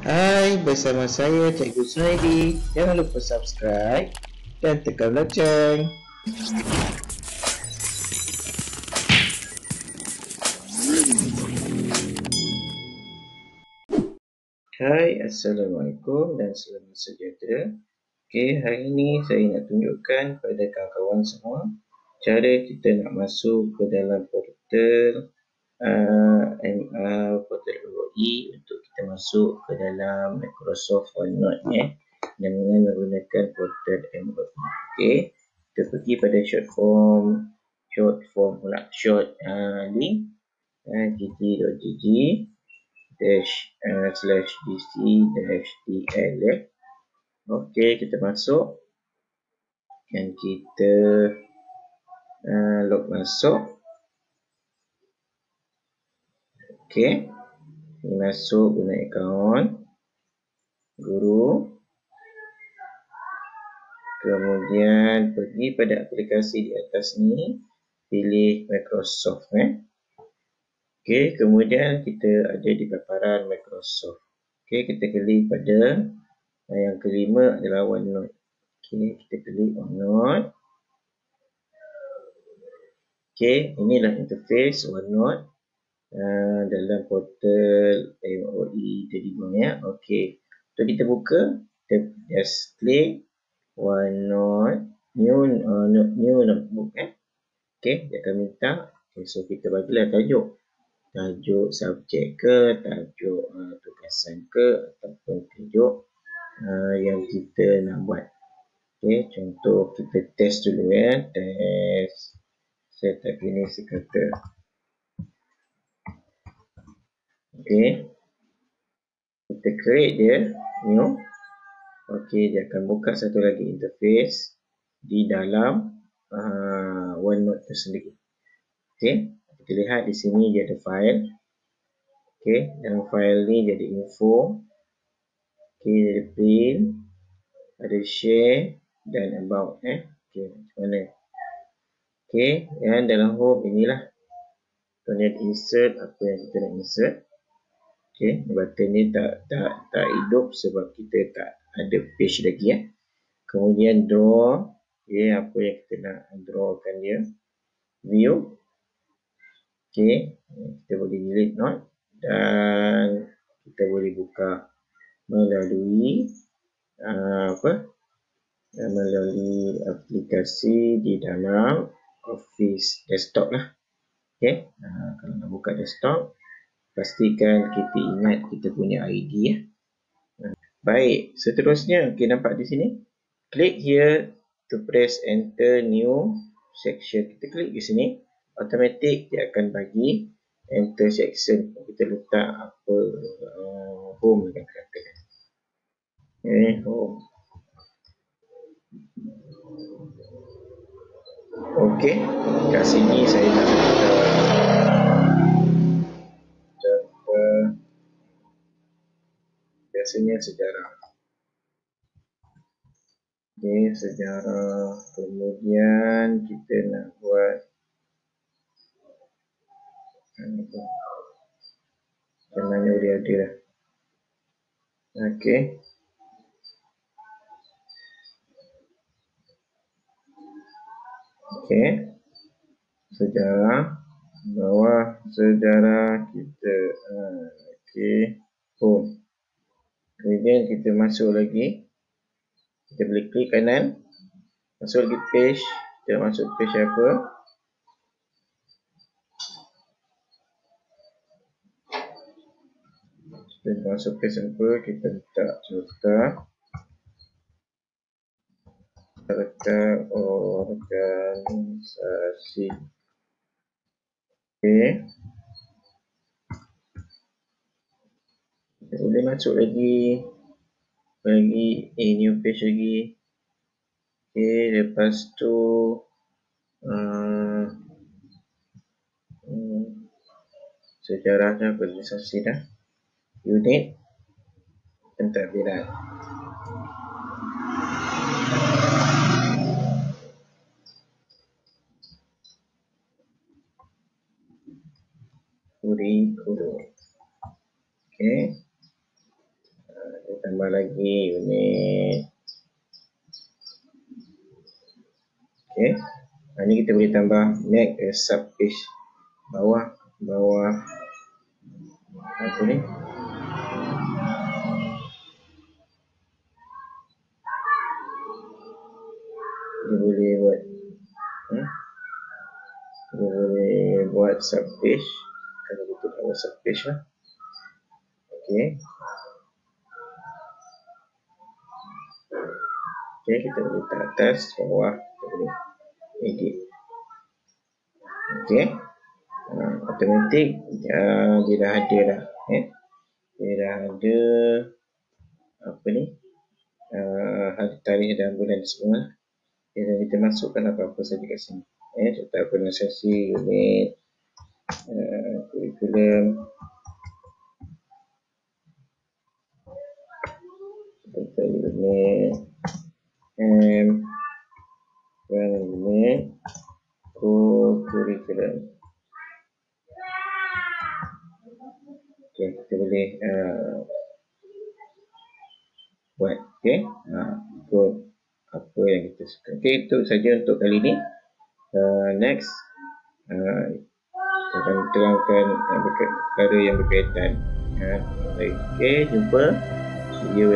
Hai, bersama saya Cikgu Suhaidi. Jangan lupa subscribe dan tekan loceng. Hai, Assalamualaikum dan selamat sejahtera. Okey, hari ini saya nak tunjukkan pada kawan-kawan semua cara kita nak masuk ke dalam portal uh, MR portal UI untuk kita masuk ke dalam Microsoft OneNote ya dengan menggunakan portal MROI. Okey, kita pergi pada short form short form pula. Short uh, link uh, gg.gg dash uh, slash dc dash dl ya. Okey, kita masuk. Dan kita uh, log masuk Okey. Masuk guna akaun guru. Kemudian pergi pada aplikasi di atas ni, pilih Microsoft eh. Okey, kemudian kita ada di paparan Microsoft. Okey, kita klik pada yang kelima adalah OneNote. Okey, kita klik OneNote. Okey, inilah interface OneNote. Uh, dalam portal MOE tadi pun ya. Okey. Untuk kita buka, kita just klik OneNote new uh, new notebook eh. Okey, dia akan minta okay, so kita bagilah tajuk. Tajuk subjek ke, tajuk uh, tugasan ke ataupun tajuk uh, yang kita nak buat. Okey, contoh kita test dulu ya. Test saya tak ini sekata Okey. Kita create dia new. Okey, dia akan buka satu lagi interface di dalam uh, OneNote tu sendiri. Okey, kita lihat di sini dia ada file. Okey, dalam file ni jadi info. Okey, ada print, ada share dan about eh. Okey, macam mana? Okey, yang dalam home inilah kita insert apa yang kita nak insert. Okey, button ni tak tak tak hidup sebab kita tak ada page lagi ya. Kemudian draw, okey, apa yang kita nak drawkan dia. View. Okey, kita boleh delete note dan kita boleh buka melalui uh, apa? melalui aplikasi di dalam Office desktop lah. Okey, uh, kalau nak buka desktop, pastikan kita ingat kita punya ID ya. Baik, seterusnya okey nampak di sini. Click here to press enter new section. Kita klik di sini, automatic dia akan bagi enter section. Kita letak apa biasanya sejarah. Ini sejarah. Kemudian kita nak buat boleh ada lah. Okey. Okey. Sejarah. Bawah sejarah kita. Uh, Okey. Home. Kemudian kita masuk lagi. Kita boleh klik kanan. Masuk lagi page. Kita masuk page apa. Kita masuk page apa. Kita letak serta. Serta organisasi. Okay. Boleh masuk lagi. Lagi eh, new page lagi. Ok lepas tu hmm, sejarahnya organisasi dah. Unit pentadbiran. Kurikulum okay tambah lagi unit okey. Ha, kita boleh tambah make a sub page bawah bawah. Apa ni? Dia boleh buat hmm? dia boleh buat sub page kalau kita buat sub page lah. Okey okey kita boleh letak atas bawah kita boleh edit. Okey uh, automatic. Uh, dia dah ada dah eh? dia dah ada apa ni? Uh, hari tarikh dan bulan semua. Dan kita masukkan apa-apa saja kat sini. Eh, contoh pronunciasi unit uh, curriculum contoh unit and unit curriculum okay, kita boleh uh, buat okay, uh, ikut apa yang kita suka. Okey, itu saja untuk kali ini. Uh, next, uh, kita akan terangkan perkara yang berkaitan. Uh, okey, jumpa yang you